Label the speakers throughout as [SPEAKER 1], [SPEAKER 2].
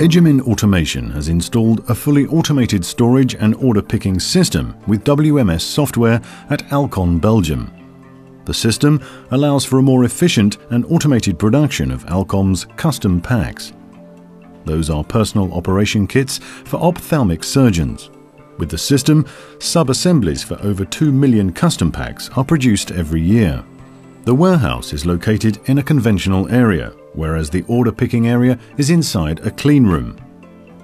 [SPEAKER 1] Egemin Automation has installed a fully automated storage and order picking system with WMS software at Alcon, Belgium. The system allows for a more efficient and automated production of Alcon's custom packs. Those are personal operation kits for ophthalmic surgeons. With the system, sub-assemblies for over 2 million custom packs are produced every year. The warehouse is located in a conventional area, whereas the order picking area is inside a clean room.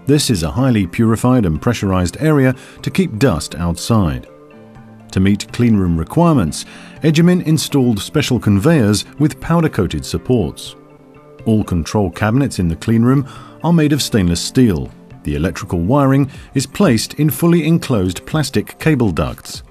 [SPEAKER 1] This is a highly purified and pressurized area to keep dust outside. To meet cleanroom requirements, Egemin installed special conveyors with powder-coated supports. All control cabinets in the cleanroom are made of stainless steel. The electrical wiring is placed in fully enclosed plastic cable ducts.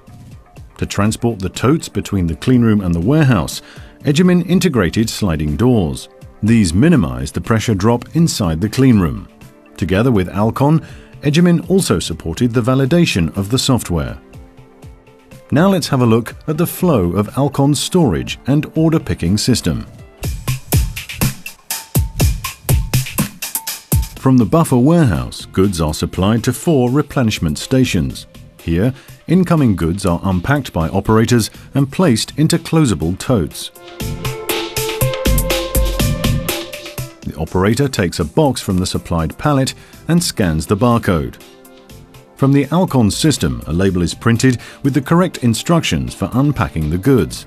[SPEAKER 1] To transport the totes between the cleanroom and the warehouse, Egemin integrated sliding doors. These minimize the pressure drop inside the cleanroom. Together with Alcon, Egemin also supported the validation of the software. Now let's have a look at the flow of Alcon's storage and order picking system. From the buffer warehouse, goods are supplied to four replenishment stations. Here, incoming goods are unpacked by operators and placed into closable totes. The operator takes a box from the supplied pallet and scans the barcode. From the Alcon system, a label is printed with the correct instructions for unpacking the goods.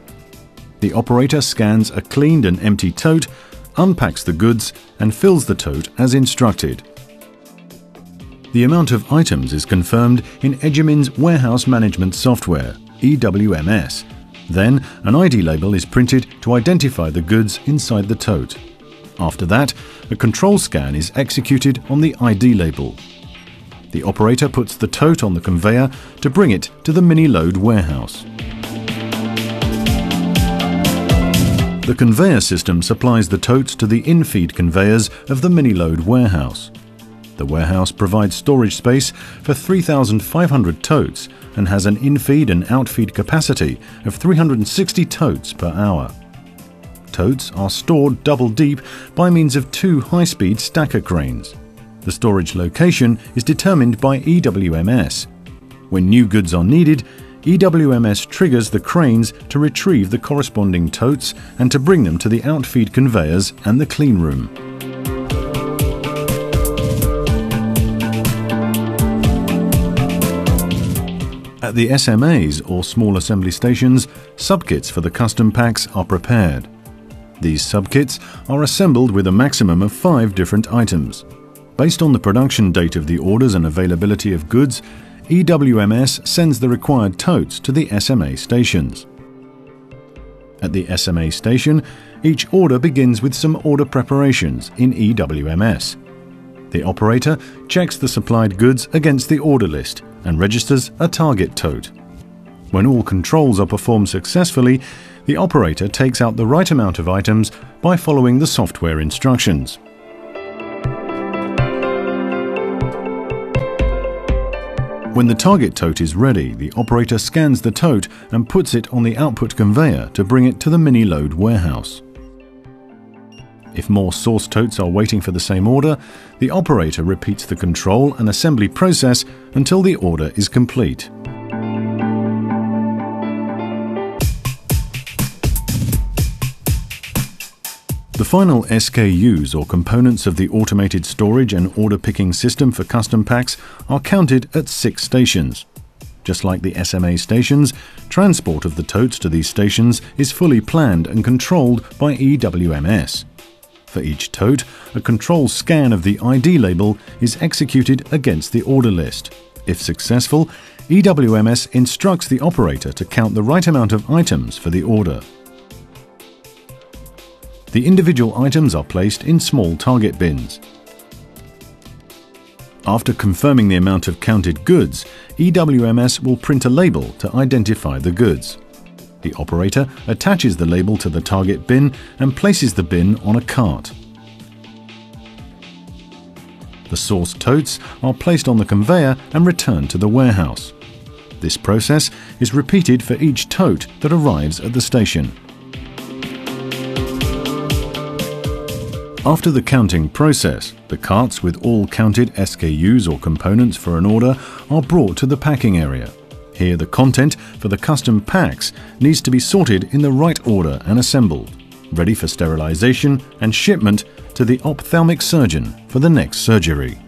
[SPEAKER 1] The operator scans a cleaned and empty tote, unpacks the goods, and fills the tote as instructed. The amount of items is confirmed in Egemin's warehouse management software, EWMS. Then, an ID label is printed to identify the goods inside the tote. After that, a control scan is executed on the ID label. The operator puts the tote on the conveyor to bring it to the mini-load warehouse. The conveyor system supplies the totes to the infeed conveyors of the mini-load warehouse. The warehouse provides storage space for 3,500 totes and has an infeed and outfeed capacity of 360 totes per hour totes are stored double deep by means of two high-speed stacker cranes. The storage location is determined by EWMS. When new goods are needed, EWMS triggers the cranes to retrieve the corresponding totes and to bring them to the outfeed conveyors and the clean room. At the SMAs, or small assembly stations, subkits for the custom packs are prepared. These subkits are assembled with a maximum of five different items. Based on the production date of the orders and availability of goods, EWMS sends the required totes to the SMA stations. At the SMA station, each order begins with some order preparations in EWMS. The operator checks the supplied goods against the order list and registers a target tote. When all controls are performed successfully, the operator takes out the right amount of items by following the software instructions. When the target tote is ready, the operator scans the tote and puts it on the output conveyor to bring it to the mini-load warehouse. If more source totes are waiting for the same order, the operator repeats the control and assembly process until the order is complete. The final SKUs or components of the automated storage and order picking system for custom packs are counted at six stations. Just like the SMA stations, transport of the totes to these stations is fully planned and controlled by EWMS. For each tote, a control scan of the ID label is executed against the order list. If successful, EWMS instructs the operator to count the right amount of items for the order. The individual items are placed in small target bins. After confirming the amount of counted goods, EWMS will print a label to identify the goods. The operator attaches the label to the target bin and places the bin on a cart. The source totes are placed on the conveyor and returned to the warehouse. This process is repeated for each tote that arrives at the station. After the counting process, the carts with all counted SKUs or components for an order are brought to the packing area. Here the content for the custom packs needs to be sorted in the right order and assembled, ready for sterilisation and shipment to the ophthalmic surgeon for the next surgery.